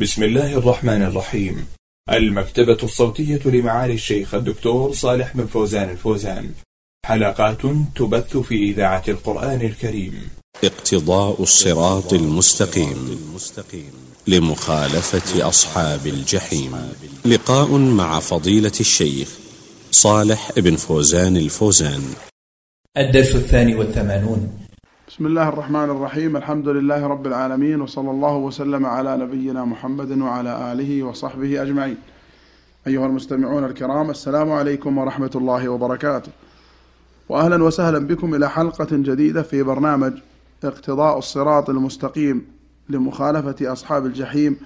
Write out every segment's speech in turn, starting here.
بسم الله الرحمن الرحيم. المكتبة الصوتية لمعالي الشيخ الدكتور صالح بن فوزان الفوزان. حلقات تبث في إذاعة القرآن الكريم. اقتضاء الصراط المستقيم. لمخالفة أصحاب الجحيم. لقاء مع فضيلة الشيخ صالح بن فوزان الفوزان. الدرس الثاني والثمانون. بسم الله الرحمن الرحيم. الحمد لله رب العالمين وصلى الله وسلم على نبينا محمد وعلى آله وصحبه أجمعين. أيها المستمعون الكرام السلام عليكم ورحمة الله وبركاته. وأهلا وسهلا بكم إلى حلقة جديدة في برنامج اقتضاء الصراط المستقيم لمخالفة أصحاب الجحيم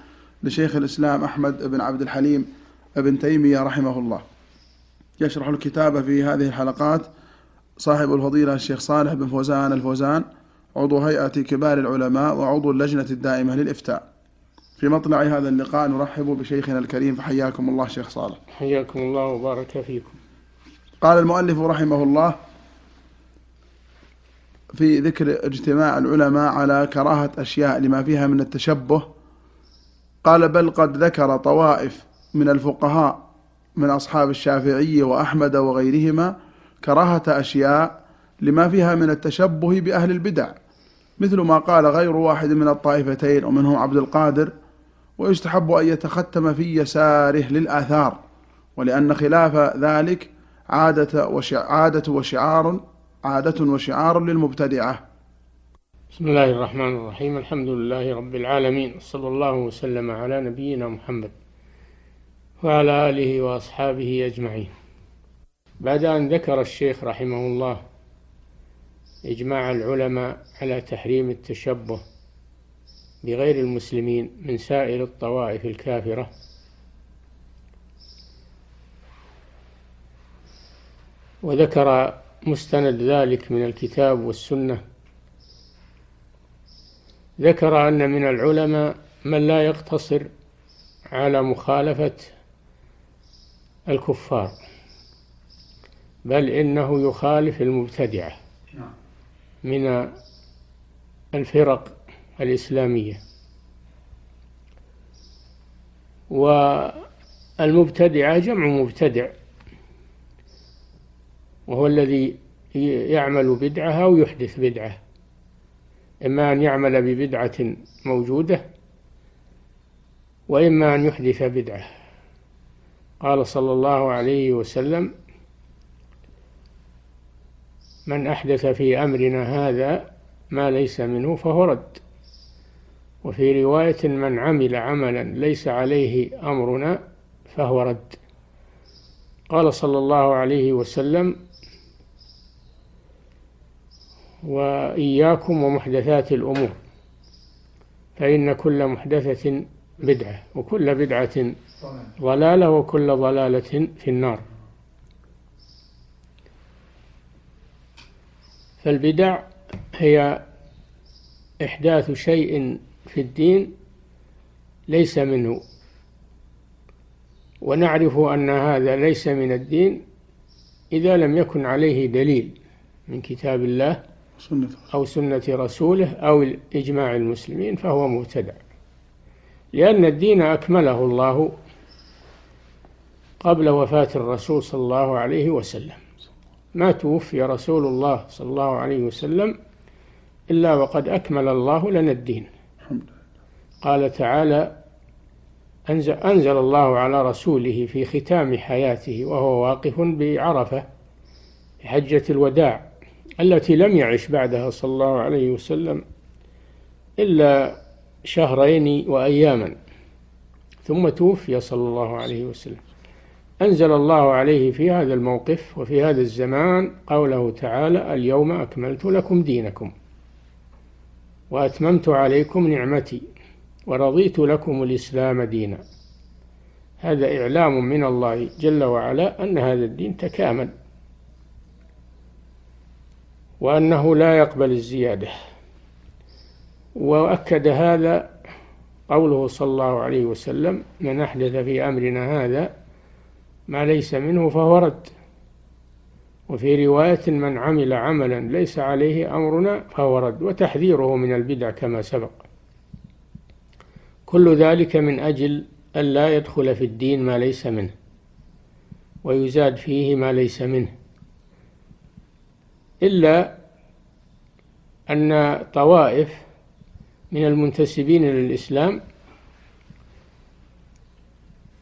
لشيخ الإسلام أحمد بن عبد الحليم بن تيمية رحمه الله. يشرح الكتاب في هذه الحلقات صاحب الفضيلة الشيخ صالح بن فوزان الفوزان عضو هيئة كبار العلماء وعضو اللجنة الدائمة للإفتاء. في مطلع هذا اللقاء نرحب بشيخنا الكريم فحياكم الله شيخ صالح. حياكم الله وبارك فيكم. قال المؤلف رحمه الله في ذكر اجتماع العلماء على كراهة أشياء لما فيها من التشبه. قال بل قد ذكر طوائف من الفقهاء من أصحاب الشافعي وأحمد وغيرهما كراهة أشياء لما فيها من التشبه بأهل البدع. مثل ما قال غير واحد من الطائفتين ومنهم عبد القادر ويستحب أن يتختم في يساره للآثار ولأن خلاف ذلك عادة, وشع عادة وشعار عادة وشعار للمبتدعة. بسم الله الرحمن الرحيم الحمد لله رب العالمين صلى الله وسلم على نبينا محمد وعلى آله وأصحابه أجمعين. بعد أن ذكر الشيخ رحمه الله إجماع العلماء على تحريم التشبه بغير المسلمين من سائر الطوائف الكافرة. وذكر مستند ذلك من الكتاب والسنة. ذكر أن من العلماء من لا يقتصر على مخالفة الكفار بل إنه يخالف المبتدعة. من الفرق الإسلامية. والمبتدعة جمع مبتدع وهو الذي يعمل بدعة أو يحدث بدعة. إما أن يعمل ببدعة موجودة وإما أن يحدث بدعة. قال صلى الله عليه وسلم من أحدث في أمرنا هذا ما ليس منه فهو رد. وفي رواية من عمل عملا ليس عليه أمرنا فهو رد. قال صلى الله عليه وسلم وإياكم ومحدثات الأمور فإن كل محدثة بدعة وكل بدعة ضلالة وكل ضلالة في النار. فالبدع هي إحداث شيء في الدين ليس منه. ونعرف أن هذا ليس من الدين إذا لم يكن عليه دليل من كتاب الله أو سنة رسوله أو إجماع المسلمين فهو مبتدع. لأن الدين أكمله الله قبل وفاة الرسول صلى الله عليه وسلم. ما توفي رسول الله صلى الله عليه وسلم إلا وقد أكمل الله لنا الدين. قال تعالى أنزل, أنزل الله على رسوله في ختام حياته وهو واقف بعرفة حجة الوداع التي لم يعش بعدها صلى الله عليه وسلم إلا شهرين وأياما ثم توفي صلى الله عليه وسلم. أنزل الله عليه في هذا الموقف وفي هذا الزمان قوله تعالى اليوم أكملت لكم دينكم وأتممت عليكم نعمتي ورضيت لكم الإسلام دينا. هذا إعلام من الله جل وعلا أن هذا الدين تكامل وأنه لا يقبل الزيادة. وأكد هذا قوله صلى الله عليه وسلم من أحدث في أمرنا هذا ما ليس منه فهو رد. وفي رواية من عمل عملا ليس عليه أمرنا فهو رد وتحذيره من البدع كما سبق. كل ذلك من أجل ألا يدخل في الدين ما ليس منه ويزاد فيه ما ليس منه. إلا أن طوائف من المنتسبين للإسلام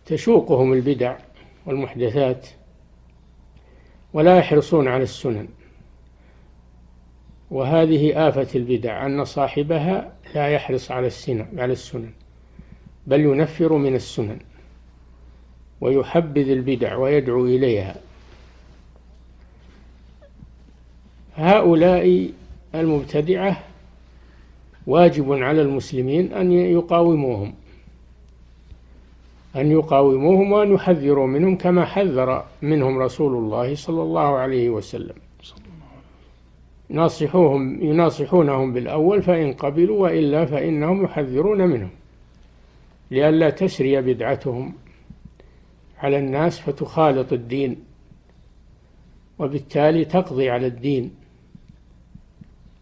تشوقهم البدع والمحدثات ولا يحرصون على السنن. وهذه آفة البدع أن صاحبها لا يحرص على على السنن بل ينفر من السنن ويحبذ البدع ويدعو إليها. هؤلاء المبتدعة واجب على المسلمين أن يقاوموهم. أن يقاوموهم وأن يحذروا منهم كما حذر منهم رسول الله صلى الله عليه وسلم. ناصحوهم يناصحونهم بالأول فإن قبلوا وإلا فإنهم يحذرون منهم. لئلا تسري بدعتهم على الناس فتخالط الدين وبالتالي تقضي على الدين.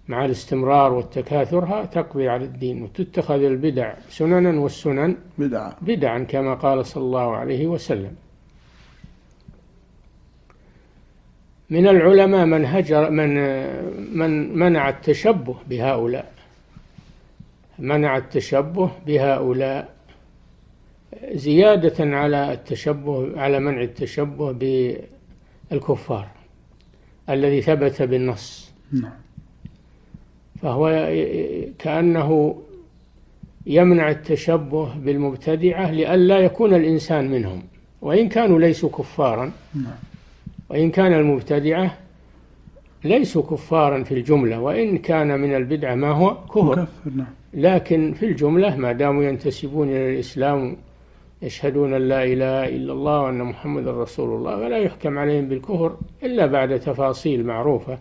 مع الاستمرار والتكاثرها تقضي على الدين وتتخذ البدع سننا والسنن بدعا. بدعا كما قال صلى الله عليه وسلم. من العلماء من هجر من من منع التشبه بهؤلاء. منع التشبه بهؤلاء زيادة على التشبه على منع التشبه بالكفار الذي ثبت بالنص. نعم. فهو كأنه يمنع التشبه بالمبتدعة لئلا يكون الإنسان منهم. وإن كانوا ليسوا كفارا وإن كان المبتدعة ليسوا كفارا في الجملة وإن كان من البدعة ما هو؟ كفر. نعم. لكن في الجملة ما داموا ينتسبون إلى الإسلام يشهدون أن لا إله إلا الله وأن محمد رسول الله ولا يحكم عليهم بالكفر إلا بعد تفاصيل معروفة.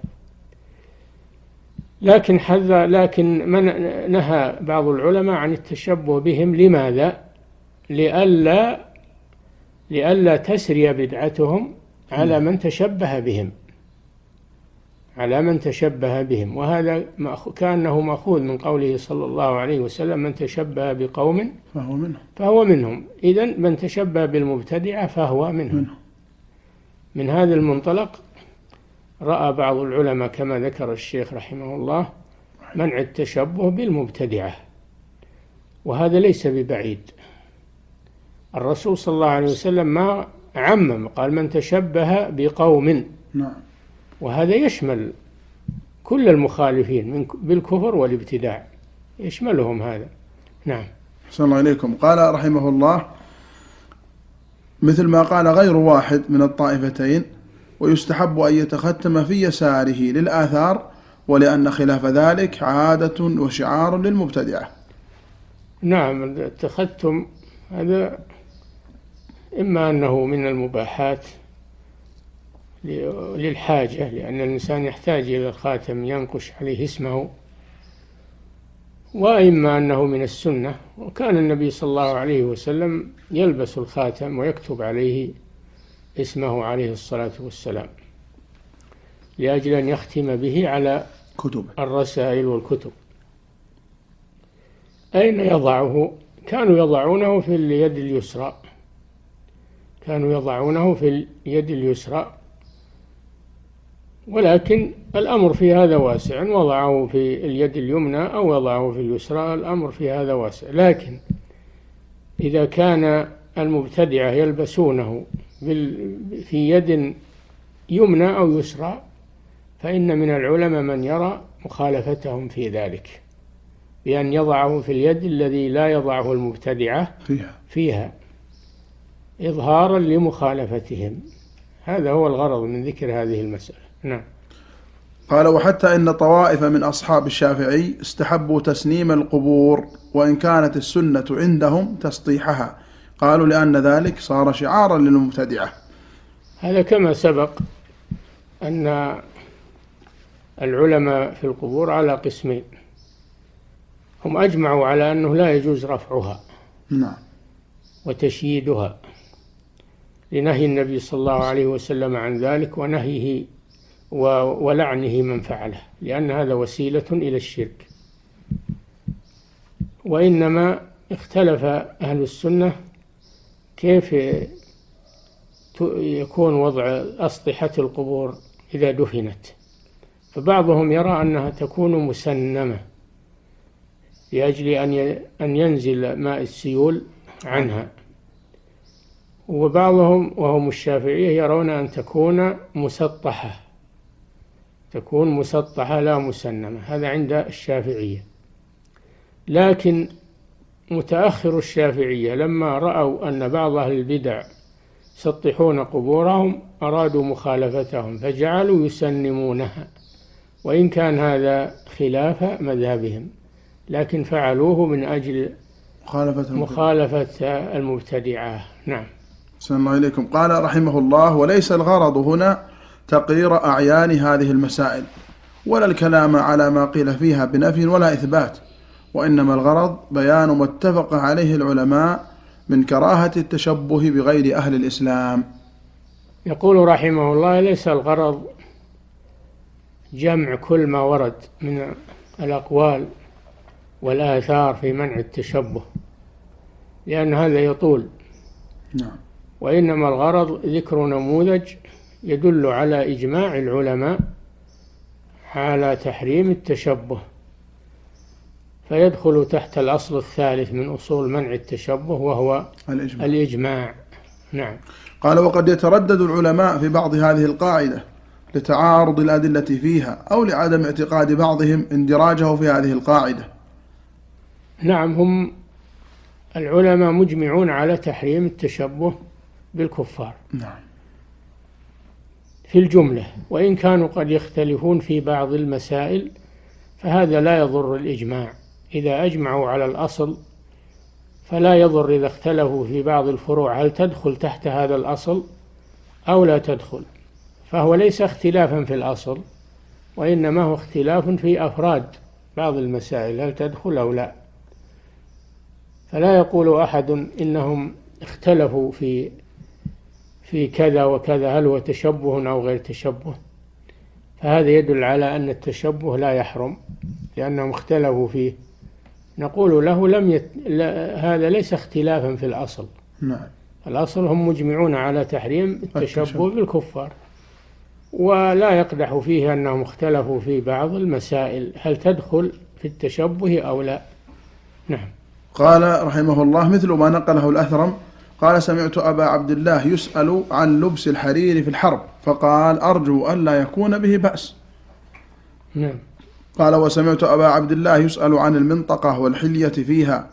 لكن حذ لكن من نهى بعض العلماء عن التشبه بهم لماذا؟ لئلا لئلا تسري بدعتهم على من تشبه بهم. على من تشبه بهم. وهذا كأنه مأخوذ من قوله صلى الله عليه وسلم من تشبه بقوم فهو منهم. فهو منهم. إذا من تشبه بالمبتدعة فهو منهم. منهم. من هذا المنطلق رأى بعض العلماء كما ذكر الشيخ رحمه الله منع التشبه بالمبتدعة وهذا ليس ببعيد. الرسول صلى الله عليه وسلم ما عمم قال من تشبه بقوم. نعم. وهذا يشمل كل المخالفين من بالكفر والابتداع يشملهم هذا. نعم. أحسن الله إليكم. قال رحمه الله مثل ما قال غير واحد من الطائفتين ويستحب أن يتختم في يساره للآثار ولأن خلاف ذلك عادة وشعار للمبتدعة. نعم التختم هذا إما أنه من المباحات للحاجة لأن الإنسان يحتاج إلى الخاتم ينقش عليه اسمه وإما أنه من السنة. وكان النبي صلى الله عليه وسلم يلبس الخاتم ويكتب عليه اسمه عليه الصلاة والسلام لأجل أن يختم به على كتب. الرسائل والكتب. أين يضعه؟ كانوا يضعونه في اليد اليسرى. كانوا يضعونه في اليد اليسرى. ولكن الأمر في هذا واسع وضعه في اليد اليمنى أو وضعه في اليسرى الأمر في هذا واسع. لكن إذا كان المبتدعة يلبسونه في يد يمنى أو يسرى فإن من العلماء من يرى مخالفتهم في ذلك بأن يضعه في اليد الذي لا يضعه المبتدعة فيها. فيها إظهارا لمخالفتهم. هذا هو الغرض من ذكر هذه المسألة. نعم. قال وحتى إن طوائف من أصحاب الشافعي استحبوا تسنيم القبور وإن كانت السنة عندهم تسطيحها قالوا لأن ذلك صار شعارا للمبتدعة. هذا كما سبق أن العلماء في القبور على قسمين. هم أجمعوا على أنه لا يجوز رفعها نعم. وتشييدها لنهي النبي صلى الله عليه وسلم عن ذلك ونهيه ولعنه من فعله لأن هذا وسيلة إلى الشرك. وإنما اختلف أهل السنة كيف يكون وضع أسطحة القبور إذا دفنت؟ فبعضهم يرى أنها تكون مسنمة لأجل أن أن ينزل ماء السيول عنها. وبعضهم وهم الشافعية يرون أن تكون مسطحة تكون مسطحة لا مسنمة هذا عند الشافعية. لكن متأخر الشافعية لما رأوا أن بعض أهل البدع يسطحون قبورهم أرادوا مخالفتهم فجعلوا يسنمونها وإن كان هذا خلاف مذهبهم لكن فعلوه من أجل مخالفة مخالفة المبتدعة. نعم. سلام الله إليكم قال رحمه الله وليس الغرض هنا تقرير أعيان هذه المسائل ولا الكلام على ما قيل فيها بنفي ولا إثبات وإنما الغرض بيان ما اتفق عليه العلماء من كراهة التشبه بغير أهل الإسلام. يقول رحمه الله ليس الغرض جمع كل ما ورد من الأقوال والآثار في منع التشبه لأن هذا يطول. نعم. وإنما الغرض ذكر نموذج يدل على إجماع العلماء على تحريم التشبه. فيدخل تحت الأصل الثالث من أصول منع التشبه وهو الإجماع. الإجماع. نعم. قال وقد يتردد العلماء في بعض هذه القاعدة لتعارض الأدلة فيها أو لعدم اعتقاد بعضهم اندراجه في هذه القاعدة. نعم هم العلماء مجمعون على تحريم التشبه بالكفار. نعم. في الجملة وإن كانوا قد يختلفون في بعض المسائل فهذا لا يضر الإجماع. إذا أجمعوا على الأصل فلا يضر إذا اختلفوا في بعض الفروع هل تدخل تحت هذا الأصل أو لا تدخل؟ فهو ليس اختلافا في الأصل وإنما هو اختلاف في أفراد بعض المسائل هل تدخل أو لا. فلا يقول أحد إنهم اختلفوا في في كذا وكذا هل هو تشبه أو غير تشبه. فهذا يدل على أن التشبه لا يحرم لأنهم اختلفوا فيه. نقول له لم يت... لا... هذا ليس اختلافا في الأصل. نعم. الأصل هم مجمعون على تحريم التشبه. بالكفار. ولا يقدح فيه أنهم اختلفوا في بعض المسائل. هل تدخل في التشبه أو لا؟ نعم. قال رحمه الله مثل ما نقله الأثرم قال سمعت أبا عبد الله يسأل عن لبس الحرير في الحرب فقال أرجو ألا يكون به بأس. نعم. قال وسمعت أبا عبد الله يسأل عن المنطقة والحلية فيها.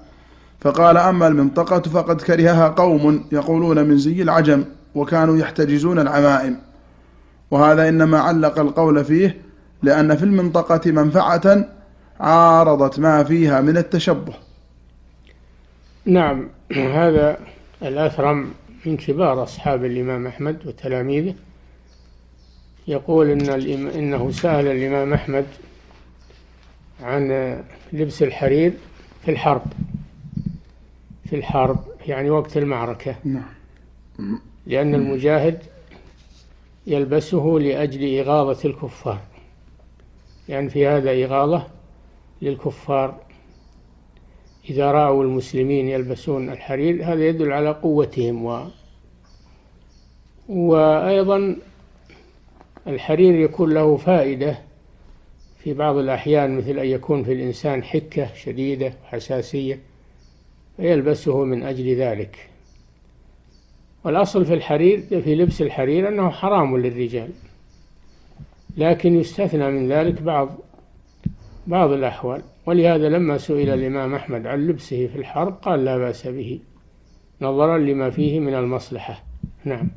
فقال أما المنطقة فقد كرهها قوم يقولون من زي العجم وكانوا يحتجزون العمائم. وهذا إنما علق القول فيه لأن في المنطقة منفعة عارضت ما فيها من التشبه. نعم هذا الأثرم من كبار أصحاب الإمام أحمد وتلاميذه. يقول إن. إنه سأل الإمام أحمد عن لبس الحرير في الحرب. في الحرب يعني وقت المعركة. نعم. لأن المجاهد يلبسه لأجل إغاظة الكفار. يعني في هذا إغاظة للكفار. إذا رأوا المسلمين يلبسون الحرير هذا يدل على قوتهم و وأيضا الحرير يكون له فائدة في بعض الأحيان مثل أن يكون في الإنسان حكة شديدة حساسية فيلبسه من أجل ذلك. والأصل في الحرير في لبس الحرير أنه حرام للرجال لكن يستثنى من ذلك بعض بعض الأحوال. ولهذا لما سئل الإمام أحمد عن لبسه في الحرب قال لا بأس به نظرا لما فيه من المصلحة. نعم.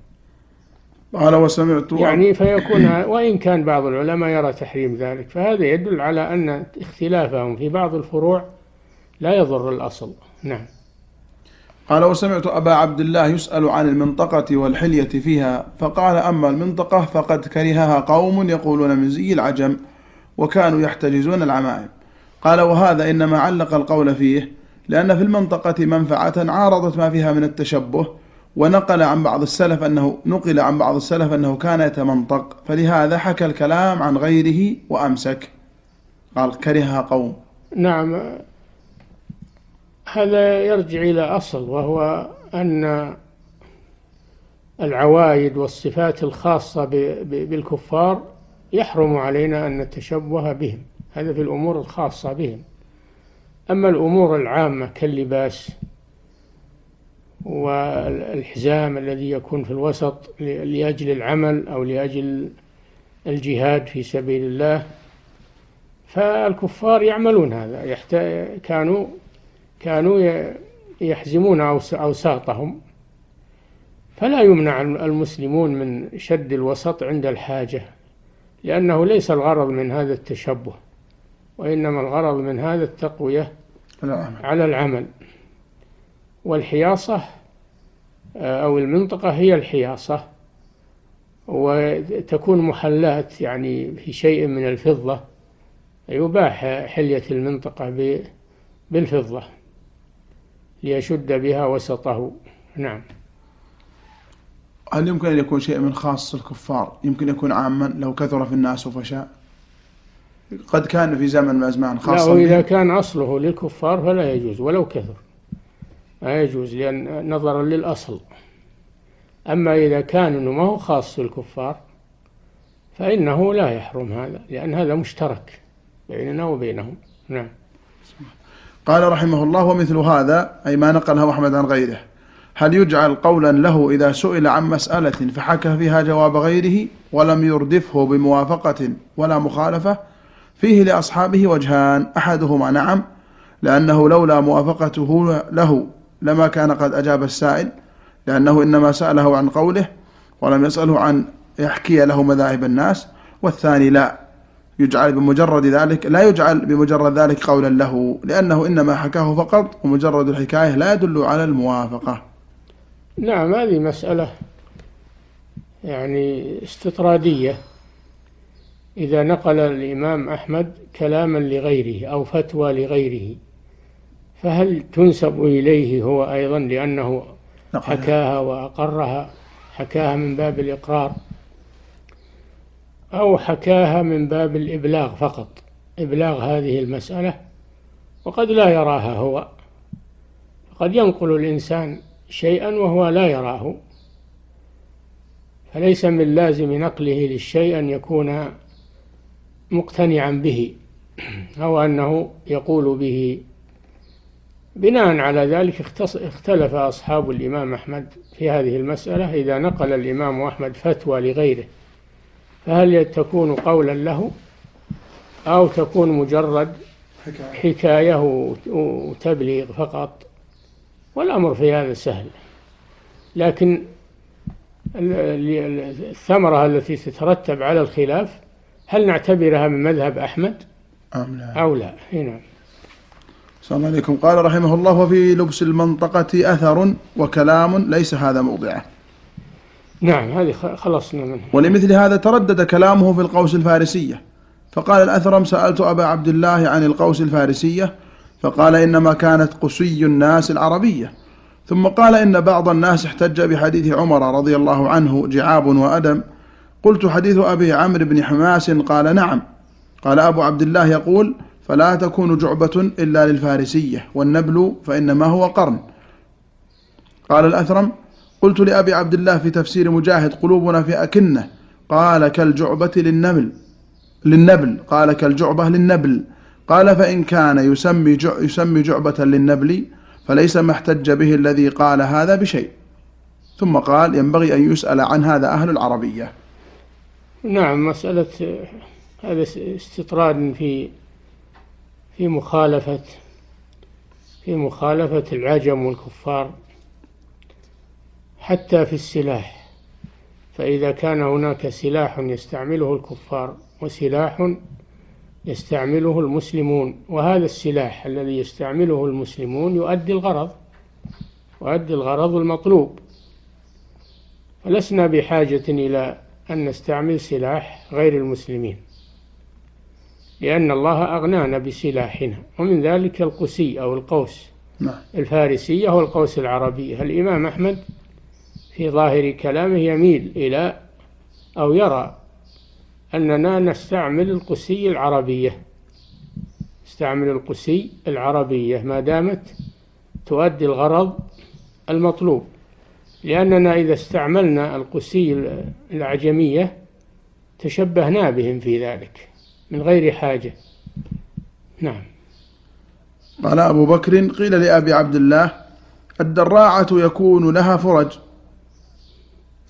قال وسمعت يعني فيكون وإن كان بعض العلماء يرى تحريم ذلك فهذا يدل على أن اختلافهم في بعض الفروع لا يضر الأصل. نعم. قال وسمعت أبا عبد الله يسأل عن المنطقة والحلية فيها فقال أما المنطقة فقد كرهها قوم يقولون من زي العجم وكانوا يحتجزون العمائم. قال وهذا إنما علق القول فيه لأن في المنطقة منفعة عارضت ما فيها من التشبه ونقل عن بعض السلف أنه نقل عن بعض السلف أنه كان يتمنطق فلهذا حكى الكلام عن غيره وأمسك. قال كرهها قوم. نعم. هذا يرجع إلى أصل وهو أن العوايد والصفات الخاصة بالكفار يحرم علينا أن نتشبه بهم. هذا في الأمور الخاصة بهم. أما الأمور العامة كاللباس والحزام الذي يكون في الوسط لأجل العمل أو لأجل الجهاد في سبيل الله. فالكفار يعملون هذا كانوا كانوا يحزمون أوساطهم. فلا يمنع المسلمون من شد الوسط عند الحاجة لأنه ليس الغرض من هذا التشبه وإنما الغرض من هذا التقوية على العمل. والحياصة آه، أو المنطقة هي الحياصة وتكون محلات يعني في شيء من الفضة يباح حلية المنطقة بالفضة ليشد بها وسطه. نعم. هل يمكن أن يكون شيء من خاص الكفار؟ يمكن يكون عاما لو كثر في الناس وفشاء. قد كان في زمن من الأزمان خاصا لا وإذا كان أصله للكفار فلا يجوز ولو كثر. لا يجوز لأن نظرا للأصل. أما إذا كان أنه ما هو خاص بالكفار فإنه لا يحرم هذا لأن هذا مشترك بيننا وبينهم. نعم. قال رحمه الله ومثل هذا أي ما نقله أحمد عن غيره هل يجعل قولا له إذا سئل عن مسألة فحكى فيها جواب غيره ولم يردفه بموافقة ولا مخالفة؟ فيه لأصحابه وجهان أحدهما نعم لأنه لولا موافقته له لما كان قد أجاب السائل لأنه إنما سأله عن قوله ولم يسأله عن يحكي له مذاهب الناس والثاني لا. يجعل بمجرد ذلك لا يجعل بمجرد ذلك قولا له لأنه إنما حكاه فقط ومجرد الحكاية لا يدل على الموافقة. نعم هذه مسألة يعني استطرادية. إذا نقل الإمام أحمد كلاما لغيره أو فتوى لغيره فهل تنسب إليه هو أيضا لأنه حكاها وأقرها حكاها من باب الإقرار أو حكاها من باب الإبلاغ فقط؟ إبلاغ هذه المسألة وقد لا يراها هو. قد ينقل الإنسان شيئا وهو لا يراه. فليس من لازم نقله للشيء أن يكون مقتنعا به أو أنه يقول به. بناء على ذلك اختلف أصحاب الإمام أحمد في هذه المسألة إذا نقل الإمام أحمد فتوى لغيره. فهل تكون قولا له أو تكون مجرد حكاية. وتبليغ فقط؟ والأمر في هذا سهل. لكن الثمرة التي تترتب على الخلاف هل نعتبرها من مذهب أحمد؟ أم لا. أو لا. نعم. السلام عليكم. قال رحمه الله وفي لبس المنطقة أثر وكلام ليس هذا موضعه. نعم هذه خلصنا منه. ولمثل هذا تردد كلامه في القوس الفارسية. فقال الأثرم سألت أبا عبد الله عن القوس الفارسية؟ فقال إنما كانت قسي الناس العربية. ثم قال إن بعض الناس احتج بحديث عمر رضي الله عنه جعاب وأدم. قلت حديث أبي عمرو بن حماس. قال نعم. قال أبو عبد الله يقول فلا تكون جعبة إلا للفارسية والنبل فإنما هو قرن. قال الأثرم قلت لأبي عبد الله في تفسير مجاهد قلوبنا في أكنة قال كالجعبة للنبل للنبل. قال كالجعبة للنبل. قال فإن كان يسمي يسمي جعبة للنبل فليس ما احتج به الذي قال هذا بشيء. ثم قال ينبغي أن يسأل عن هذا أهل العربية. نعم مسألة هذا استطراد في في مخالفة في مخالفة العجم والكفار حتى في السلاح. فإذا كان هناك سلاح يستعمله الكفار وسلاح يستعمله المسلمون وهذا السلاح الذي يستعمله المسلمون يؤدي الغرض يؤدي الغرض المطلوب. فلسنا بحاجة إلى أن نستعمل سلاح غير المسلمين. لأن الله أغنانا بسلاحنا ومن ذلك القسي أو القوس. نعم. الفارسية والقوس العربية. الإمام أحمد في ظاهر كلامه يميل إلى أو يرى أننا نستعمل القسي العربية؟ نستعمل القسي العربية ما دامت تؤدي الغرض المطلوب. لأننا إذا استعملنا القسي الأعجمية تشبهنا بهم في ذلك. من غير حاجة. نعم. قال أبو بكر قيل لأبي عبد الله الدراعة يكون لها فرج.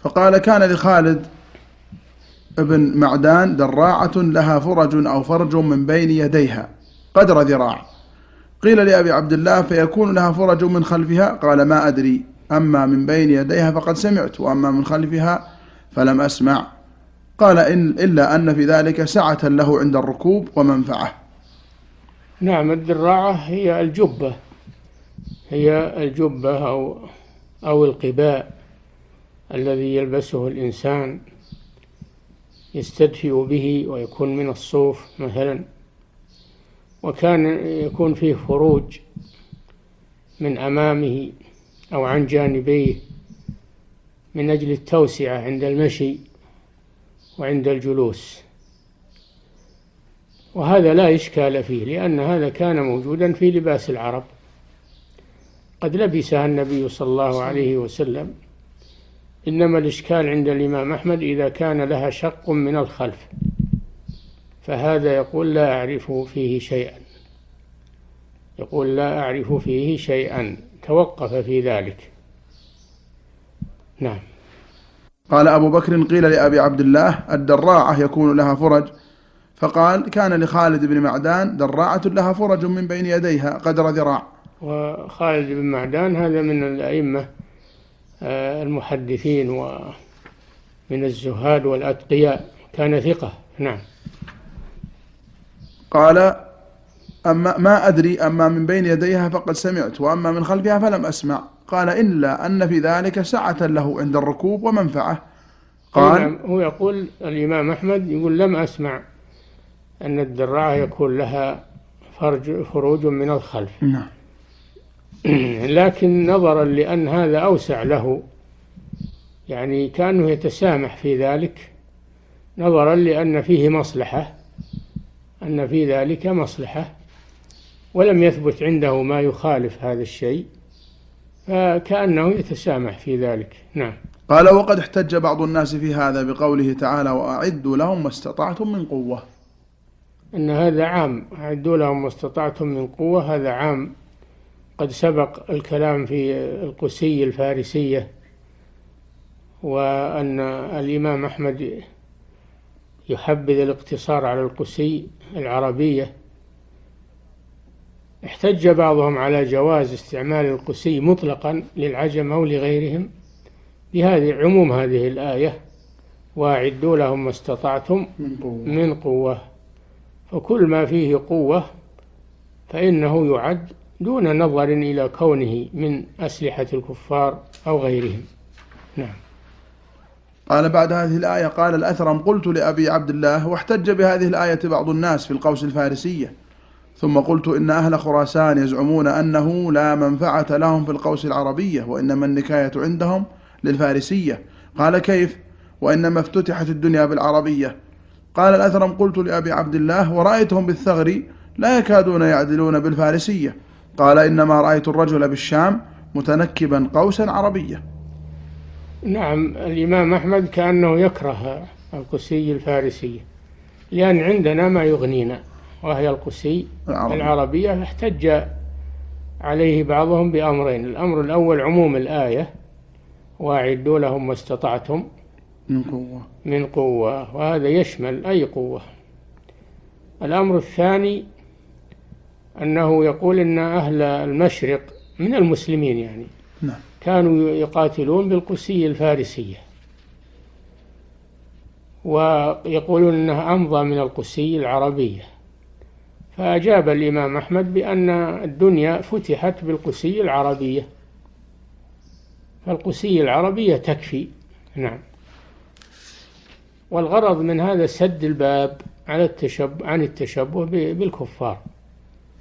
فقال كان لخالد ابن معدان دراعة لها فرج أو فرج من بين يديها قدر ذراع. قيل لأبي عبد الله فيكون لها فرج من خلفها؟ قال ما أدري. أما من بين يديها فقد سمعت وأما من خلفها فلم أسمع. قال إن إلا أن في ذلك سعة له عند الركوب ومنفعة. نعم الدراعة هي الجبة هي الجبة أو أو القباء الذي يلبسه الإنسان يستدفئ به ويكون من الصوف مثلا. وكان يكون فيه فروج من أمامه أو عن جانبيه من أجل التوسعة عند المشي. وعند الجلوس. وهذا لا إشكال فيه لأن هذا كان موجودا في لباس العرب. قد لبسها النبي صلى الله عليه وسلم. إنما الإشكال عند الإمام أحمد إذا كان لها شق من الخلف. فهذا يقول لا أعرف فيه شيئا. يقول لا أعرف فيه شيئا. توقف في ذلك. نعم. قال أبو بكر قيل لأبي عبد الله الدراعة يكون لها فرج. فقال كان لخالد بن معدان دراعة لها فرج من بين يديها قدر ذراع. وخالد بن معدان هذا من الأئمة آه، المحدثين ومن الزهاد والأتقياء. كان ثقة. نعم. قال أما ما أدري أما من بين يديها فقد سمعت وأما من خلفها فلم أسمع. قال إلا أن في ذلك سعة له عند الركوب ومنفعة. قال هو يقول الإمام أحمد يقول لم أسمع أن الدراعة يكون لها فرج فروج من الخلف. نعم. لكن نظرا لأن هذا أوسع له يعني كأنه يتسامح في ذلك. نظرا لأن فيه مصلحة أن في ذلك مصلحة ولم يثبت عنده ما يخالف هذا الشيء. فكأنه يتسامح في ذلك. نعم. قال وقد احتج بعض الناس في هذا بقوله تعالى وأعدوا لهم ما استطعتم من قوة أن هذا عام. أعدوا لهم ما استطعتم من قوة. هذا عام قد سبق الكلام في القسي الفارسية وأن الإمام أحمد يحبذ الاقتصار على القسي العربية احتج بعضهم على جواز استعمال القسي مطلقا للعجم أو لغيرهم. بهذه عموم هذه الآية وأعدوا لهم ما استطعتم من قوة, فكل ما فيه قوة فإنه يعد دون نظر إلى كونه من أسلحة الكفار أو غيرهم. نعم. قال بعد هذه الآية قال الأثرم قلت لأبي عبد الله واحتج بهذه الآية بعض الناس في القوس الفارسية. ثم قلت إن أهل خراسان يزعمون أنه لا منفعة لهم في القوس العربية وإنما النكاية عندهم للفارسية. قال كيف؟ وإنما افتتحت الدنيا بالعربية. قال الأثرم قلت لأبي عبد الله ورأيتهم بالثغر لا يكادون يعدلون بالفارسية. قال إنما رأيت الرجل بالشام متنكبا قوسا عربية. نعم الإمام أحمد كأنه يكره القسي الفارسية لأن عندنا ما يغنينا. وهي القسي العربية, العربية فاحتج عليه بعضهم بأمرين. الأمر الأول عموم الآية وأعدوا لهم ما استطعتم من قوة. من قوة وهذا يشمل أي قوة. الأمر الثاني أنه يقول أن أهل المشرق من المسلمين يعني نعم. كانوا يقاتلون بالقسي الفارسية. ويقولون أنها أمضى من القسي العربية. فأجاب الإمام أحمد بأن الدنيا فتحت بالقسي العربية. فالقسي العربية تكفي. نعم. والغرض من هذا سد الباب على التشب عن التشبه بالكفار.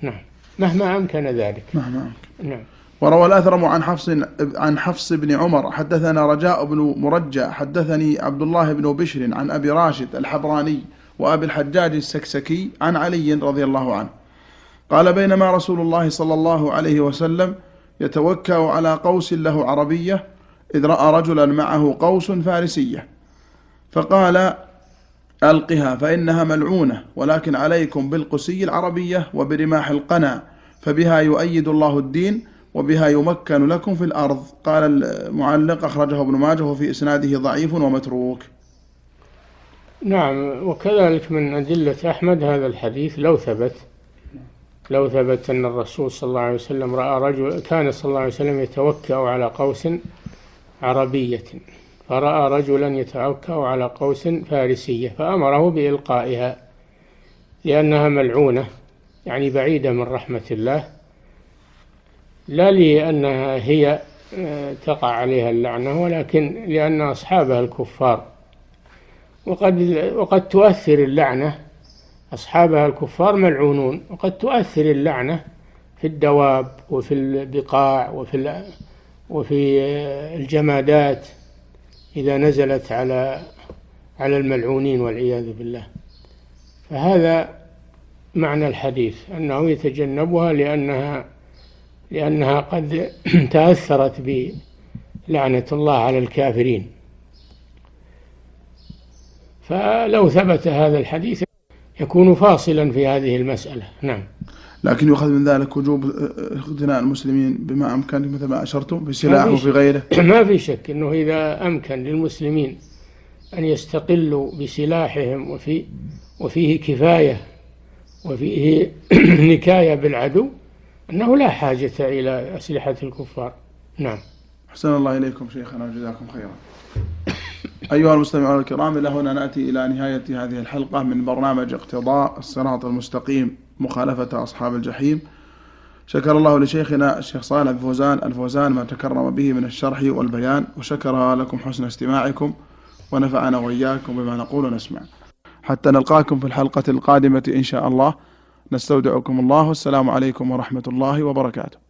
نعم. مهما أمكن ذلك. مهما أمكن. نعم. وروى الأثرم عن حفص عن حفص بن عمر. حدثنا رجاء بن مرجع. حدثني عبد الله بن بشر عن أبي راشد الحبراني. وأبي الحجاج السكسكي عن علي رضي الله عنه. قال بينما رسول الله صلى الله عليه وسلم يتوكأ على قوس له عربية إذ رأى رجلا معه قوس فارسية. فقال ألقها فإنها ملعونة ولكن عليكم بالقسي العربية وبرماح القنا فبها يؤيد الله الدين وبها يمكن لكم في الأرض. قال المعلق أخرجه ابن ماجه وفي إسناده ضعيف ومتروك. نعم وكذلك من أدلة أحمد هذا الحديث لو ثبت لو ثبت أن الرسول صلى الله عليه وسلم رأى رجل كان صلى الله عليه وسلم يتوكأ على قوس عربية فرأى رجلا يتوكأ على قوس فارسية فأمره بإلقائها لأنها ملعونة يعني بعيدة من رحمة الله لا لأنها هي آه، تقع عليها اللعنة ولكن لأن أصحابها الكفار وقد وقد تؤثر اللعنة. أصحابها الكفار ملعونون. وقد تؤثر اللعنة في الدواب وفي البقاع وفي وفي الجمادات إذا نزلت على على الملعونين والعياذ بالله. فهذا معنى الحديث أنه يتجنبها لأنها لأنها قد تأثرت بلعنة الله على الكافرين. فلو ثبت هذا الحديث يكون فاصلا في هذه المسألة. نعم. لكن يؤخذ من ذلك وجوب اقتناء المسلمين بما أمكن مثل ما أشرتم بسلاح وفي غيره. ما في شك أنه إذا أمكن للمسلمين أن يستقلوا بسلاحهم وفي وفيه كفاية وفيه نكاية بالعدو أنه لا حاجة إلى أسلحة الكفار. نعم. أحسن الله إليكم شيخنا وجزاكم خيرا. أيها المستمعون الكرام إلى هنا نأتي إلى نهاية هذه الحلقة من برنامج اقتضاء الصراط المستقيم مخالفة أصحاب الجحيم. شكر الله لشيخنا الشيخ صالح الفوزان. الفوزان ما تكرم به من الشرح والبيان وشكر لكم حسن استماعكم ونفعنا وإياكم بما نقول ونسمع. حتى نلقاكم في الحلقة القادمة إن شاء الله. نستودعكم الله. والسلام عليكم ورحمة الله وبركاته.